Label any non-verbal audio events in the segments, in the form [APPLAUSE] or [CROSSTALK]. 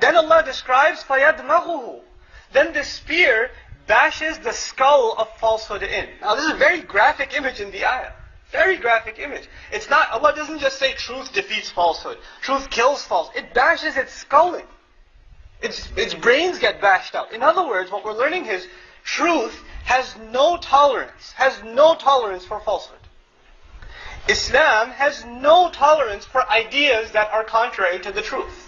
Then Allah describes فَيَدْمَغُهُ Then the spear bashes the skull of falsehood in. Now this is a very graphic image in the ayah. Very graphic image. It's not, Allah doesn't just say truth defeats falsehood. Truth kills false. It bashes its skull in. Its, its brains get bashed out. In other words, what we're learning is truth has no tolerance, has no tolerance for falsehood. Islam has no tolerance for ideas that are contrary to the truth.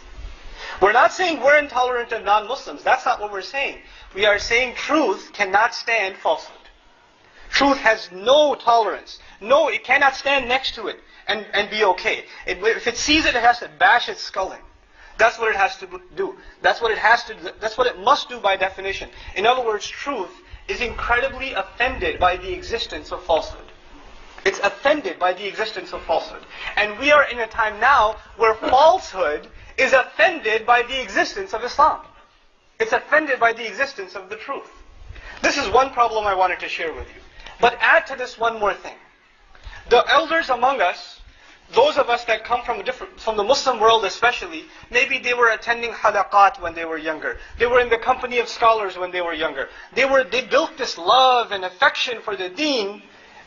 We're not saying we're intolerant of non-Muslims. That's not what we're saying. We are saying truth cannot stand falsehood. Truth has no tolerance. No, it cannot stand next to it and, and be okay. It, if it sees it, it has to bash its skull in. That's what it has to do. That's what it has to do. That's what it must do by definition. In other words, truth is incredibly offended by the existence of falsehood. It's offended by the existence of falsehood. And we are in a time now where falsehood is offended by the existence of Islam. It's offended by the existence of the truth. This is one problem I wanted to share with you. But add to this one more thing. The elders among us, those of us that come from, different, from the Muslim world especially, maybe they were attending halaqat when they were younger. They were in the company of scholars when they were younger. They, were, they built this love and affection for the deen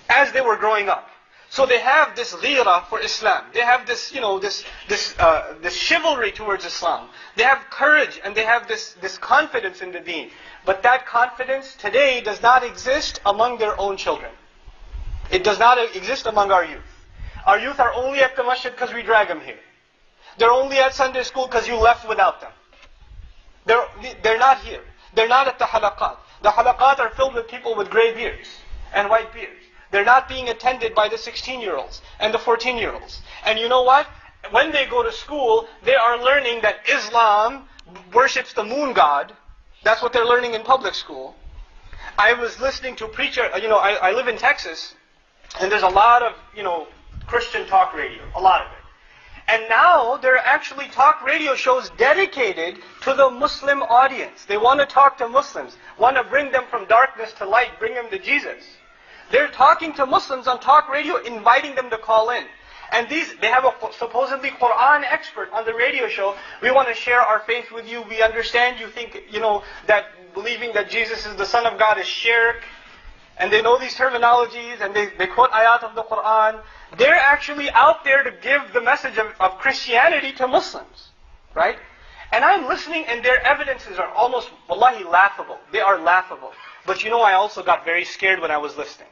as they were growing up. So they have this ghira for Islam. They have this, you know, this, this, uh, this chivalry towards Islam. They have courage and they have this, this confidence in the deen. But that confidence today does not exist among their own children. It does not exist among our youth. Our youth are only at the masjid because we drag them here. They're only at Sunday school because you left without them. They're, they're not here. They're not at the halaqat. The halaqat are filled with people with gray beards and white beards. They're not being attended by the 16-year-olds and the 14-year-olds. And you know what? When they go to school, they are learning that Islam worships the moon god. That's what they're learning in public school. I was listening to a preacher, uh, you know, I, I live in Texas, and there's a lot of, you know, Christian talk radio, a lot of it. And now there are actually talk radio shows dedicated to the Muslim audience. They want to talk to Muslims, want to bring them from darkness to light, bring them to Jesus. They're talking to Muslims on talk radio, inviting them to call in. And these, they have a supposedly Quran expert on the radio show. We want to share our faith with you. We understand you think, you know, that believing that Jesus is the Son of God is shirk. And they know these terminologies and they, they quote ayat of the Quran. They're actually out there to give the message of, of Christianity to Muslims. Right? And I'm listening and their evidences are almost, wallahi, laughable. They are laughable. But you know, I also got very scared when I was listening.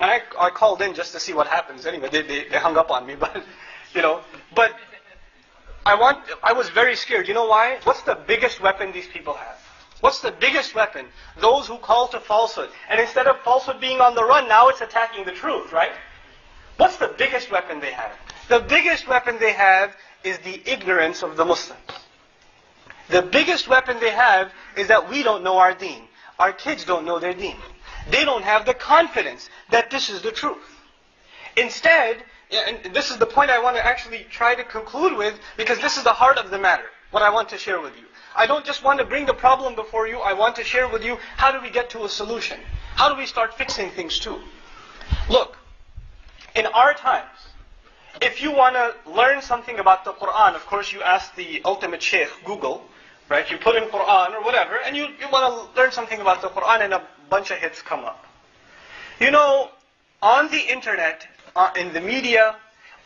And I, I called in just to see what happens. Anyway, they, they, they hung up on me, [LAUGHS] but, you know. But I want, I was very scared. You know why? What's the biggest weapon these people have? What's the biggest weapon? Those who call to falsehood. And instead of falsehood being on the run, now it's attacking the truth, right? What's the biggest weapon they have? The biggest weapon they have is the ignorance of the Muslims. The biggest weapon they have is that we don't know our deen. Our kids don't know their deen. They don't have the confidence that this is the truth. Instead, and this is the point I want to actually try to conclude with, because this is the heart of the matter, what I want to share with you. I don't just want to bring the problem before you, I want to share with you how do we get to a solution? How do we start fixing things too? Look, in our times, if you want to learn something about the Quran, of course you ask the ultimate sheikh, Google, right? You put in Quran or whatever, and you, you want to learn something about the Quran, and a bunch of hits come up. You know, on the internet, uh, in the media,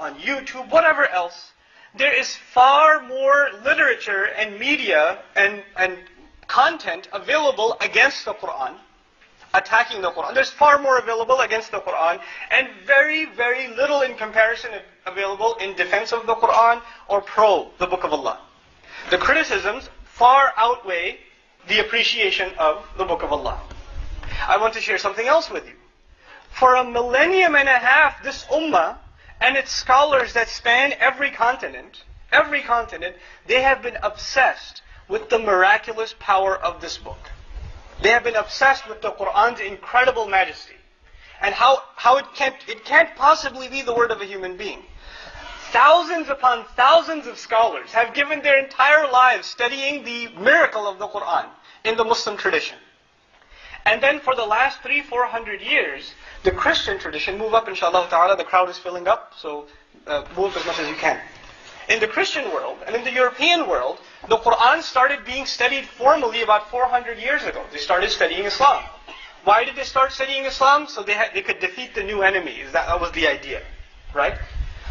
on YouTube, whatever else, there is far more literature and media and, and content available against the Quran, attacking the Quran. There's far more available against the Quran, and very, very little in comparison available in defense of the Quran or pro the Book of Allah. The criticisms far outweigh the appreciation of the Book of Allah. I want to share something else with you. For a millennium and a half, this ummah and its scholars that span every continent, every continent, they have been obsessed with the miraculous power of this book. They have been obsessed with the Qur'an's incredible majesty. And how, how it, can't, it can't possibly be the word of a human being. Thousands upon thousands of scholars have given their entire lives studying the miracle of the Qur'an in the Muslim tradition. And then for the last three, four hundred years, the Christian tradition, move up inshallah ta'ala, the crowd is filling up, so uh, move as much as you can. In the Christian world and in the European world, the Quran started being studied formally about 400 years ago. They started studying Islam. Why did they start studying Islam? So they, had, they could defeat the new enemies. That, that was the idea. Right?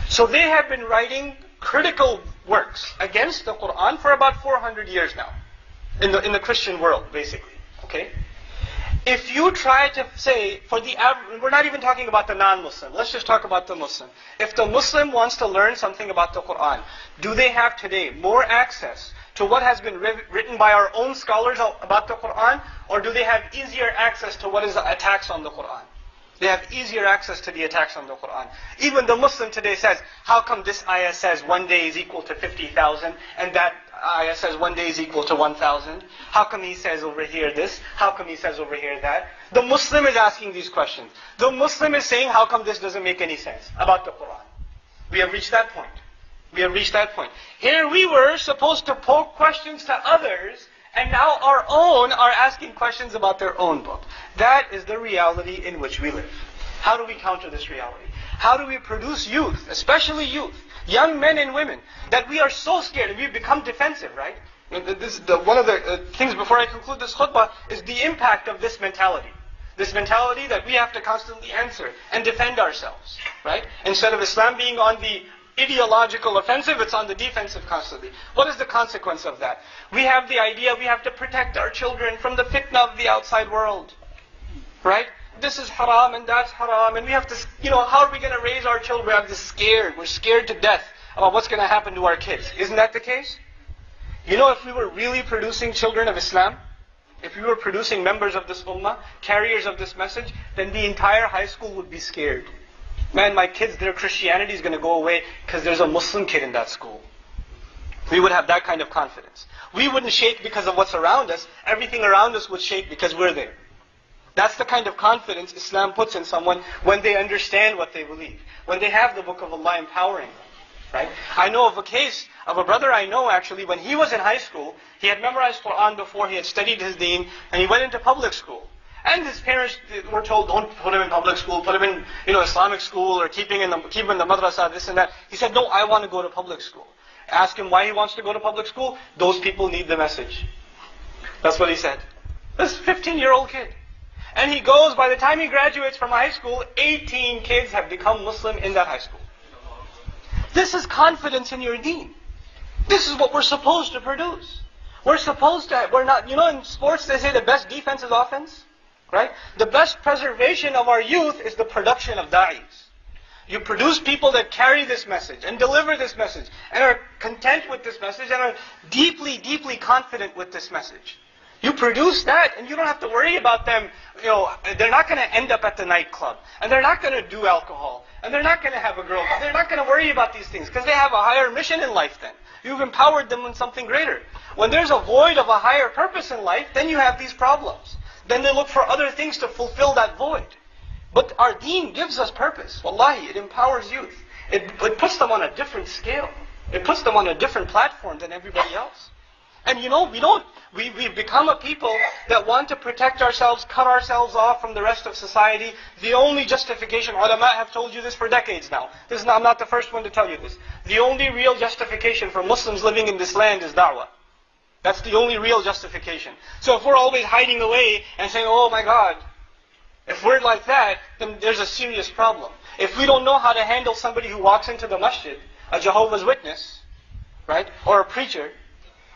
So they have been writing critical works against the Quran for about 400 years now. In the, in the Christian world, basically. Okay? If you try to say, for the we're not even talking about the non-Muslim. Let's just talk about the Muslim. If the Muslim wants to learn something about the Quran, do they have today more access to what has been written by our own scholars about the Quran, or do they have easier access to what is the attacks on the Quran? They have easier access to the attacks on the Quran. Even the Muslim today says, how come this ayah says one day is equal to 50,000 and that ayah says one day is equal to 1,000? How come he says over here this? How come he says over here that? The Muslim is asking these questions. The Muslim is saying, how come this doesn't make any sense about the Quran? We have reached that point. We have reached that point. Here we were supposed to poke questions to others and now our own are asking questions about their own book. That is the reality in which we live. How do we counter this reality? How do we produce youth, especially youth, young men and women, that we are so scared and we've become defensive, right? This, the, one of the uh, things before I conclude this khutbah is the impact of this mentality. This mentality that we have to constantly answer and defend ourselves, right? Instead of Islam being on the ideological offensive, it's on the defensive constantly. What is the consequence of that? We have the idea we have to protect our children from the fitna of the outside world. Right? This is haram and that's haram and we have to, you know, how are we going to raise our children? We're just scared. We're scared to death about what's going to happen to our kids. Isn't that the case? You know, if we were really producing children of Islam, if we were producing members of this ummah, carriers of this message, then the entire high school would be scared. Man, my kids, their Christianity is going to go away because there's a Muslim kid in that school. We would have that kind of confidence. We wouldn't shake because of what's around us. Everything around us would shake because we're there. That's the kind of confidence Islam puts in someone when they understand what they believe. When they have the book of Allah empowering them. Right? I know of a case of a brother I know actually, when he was in high school, he had memorized Quran before, he had studied his deen, and he went into public school. And his parents were told, don't put him in public school, put him in, you know, Islamic school or keeping in the, keep him in the madrasa, this and that. He said, no, I want to go to public school. Ask him why he wants to go to public school. Those people need the message. That's what he said. This 15-year-old kid. And he goes, by the time he graduates from high school, 18 kids have become Muslim in that high school. This is confidence in your deen. This is what we're supposed to produce. We're supposed to, we're not, you know in sports they say the best defense is offense? Right? The best preservation of our youth is the production of da'is. You produce people that carry this message and deliver this message and are content with this message and are deeply, deeply confident with this message. You produce that and you don't have to worry about them, you know, they're not going to end up at the nightclub and they're not going to do alcohol and they're not going to have a girl. They're not going to worry about these things because they have a higher mission in life then. You've empowered them in something greater. When there's a void of a higher purpose in life, then you have these problems. Then they look for other things to fulfill that void. But our deen gives us purpose. Wallahi, it empowers youth. It, it puts them on a different scale. It puts them on a different platform than everybody else. And you know, we don't, we, we've become a people that want to protect ourselves, cut ourselves off from the rest of society. The only justification, ulama have told you this for decades now. This is not, I'm not the first one to tell you this. The only real justification for Muslims living in this land is da'wah. That's the only real justification. So if we're always hiding away and saying, oh my God, if we're like that, then there's a serious problem. If we don't know how to handle somebody who walks into the masjid, a Jehovah's Witness, right, or a preacher,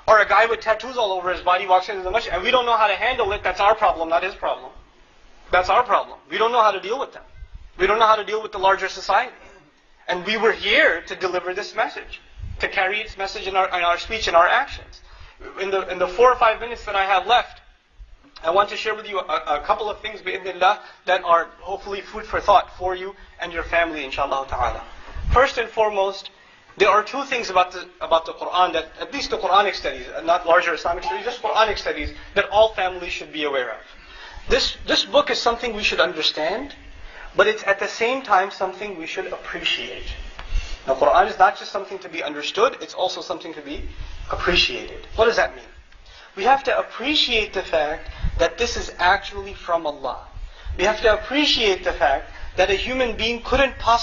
or a guy with tattoos all over his body walks into the masjid, and we don't know how to handle it, that's our problem, not his problem. That's our problem. We don't know how to deal with them. We don't know how to deal with the larger society. And we were here to deliver this message, to carry its message in our, in our speech and our actions in the, in the four or five minutes that I have left, I want to share with you a, a couple of things, bi'idhnillah, that are hopefully food for thought for you and your family, inshallah ta'ala. First and foremost, there are two things about the, about the Quran that, at least the Quranic studies, not larger Islamic studies, just Quranic studies, that all families should be aware of. This, this book is something we should understand, but it's at the same time something we should appreciate. The Quran is not just something to be understood, it's also something to be appreciated. What does that mean? We have to appreciate the fact that this is actually from Allah. We have to appreciate the fact that a human being couldn't possibly